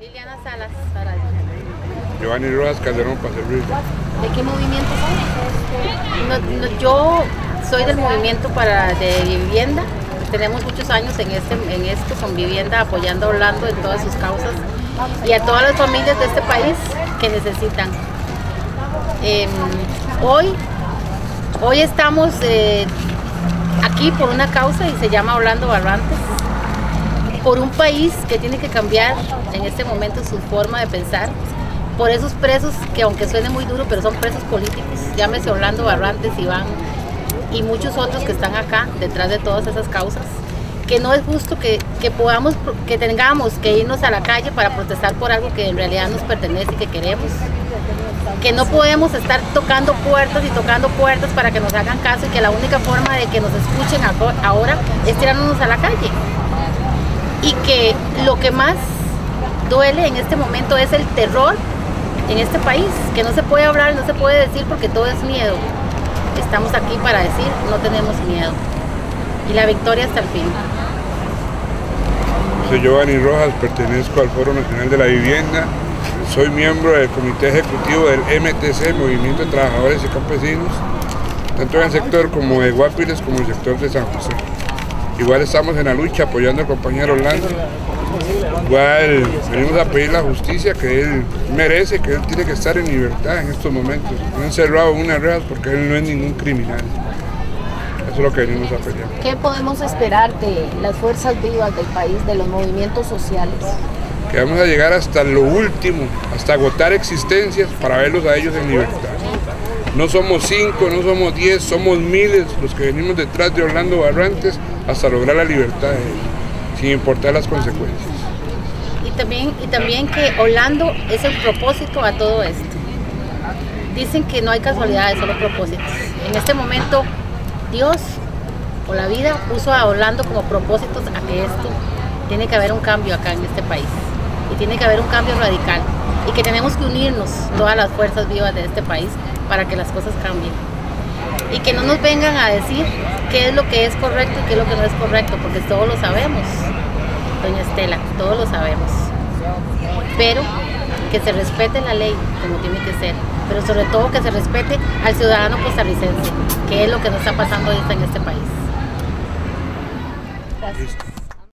Liliana Salas, Saraya. Giovanni Rojas Calderón para servirle. ¿De qué movimiento son? No, no, yo soy del movimiento para de vivienda. Tenemos muchos años en, este, en esto con vivienda, apoyando a Orlando en todas sus causas y a todas las familias de este país que necesitan. Em, hoy, hoy estamos eh, aquí por una causa y se llama Orlando Barrantes, por un país que tiene que cambiar en este momento su forma de pensar, por esos presos que aunque suene muy duro, pero son presos políticos, llámese Orlando Barrantes, Iván y muchos otros que están acá detrás de todas esas causas, que no es justo que, que podamos, que tengamos que irnos a la calle para protestar por algo que en realidad nos pertenece y que queremos, que no podemos estar tocando puertas y tocando puertas para que nos hagan caso y que la única forma de que nos escuchen ahora es tirándonos a la calle. Y que lo que más duele en este momento es el terror en este país, que no se puede hablar, no se puede decir porque todo es miedo. Estamos aquí para decir, no tenemos miedo. Y la victoria hasta el fin. Soy Giovanni Rojas, pertenezco al Foro Nacional de la Vivienda. Soy miembro del Comité Ejecutivo del MTC, Movimiento de Trabajadores y Campesinos, tanto en el sector como de Guapiles como en el sector de San José. Igual estamos en la lucha apoyando al compañero Orlando. Igual venimos a pedir la justicia que él merece, que él tiene que estar en libertad en estos momentos. No encerrado en unas rejas porque él no es ningún criminal. Eso es lo que venimos a pelear. ¿Qué podemos esperar de las fuerzas vivas del país, de los movimientos sociales? Que vamos a llegar hasta lo último, hasta agotar existencias para verlos a ellos en libertad. No somos cinco, no somos diez, somos miles los que venimos detrás de Orlando Barrantes hasta lograr la libertad de ellos, sin importar las consecuencias. Y también, y también que Orlando es el propósito a todo esto. Dicen que no hay casualidades, solo propósitos. En este momento, Dios o la vida puso a Orlando como propósitos a que esto tiene que haber un cambio acá en este país. Y tiene que haber un cambio radical. Y que tenemos que unirnos todas las fuerzas vivas de este país para que las cosas cambien. Y que no nos vengan a decir qué es lo que es correcto y qué es lo que no es correcto, porque todos lo sabemos, doña Estela, todos lo sabemos. Pero que se respete la ley como tiene que ser, pero sobre todo que se respete al ciudadano costarricense, que es lo que nos está pasando ahorita en este país. Gracias.